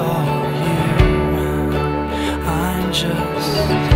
All you, I'm just.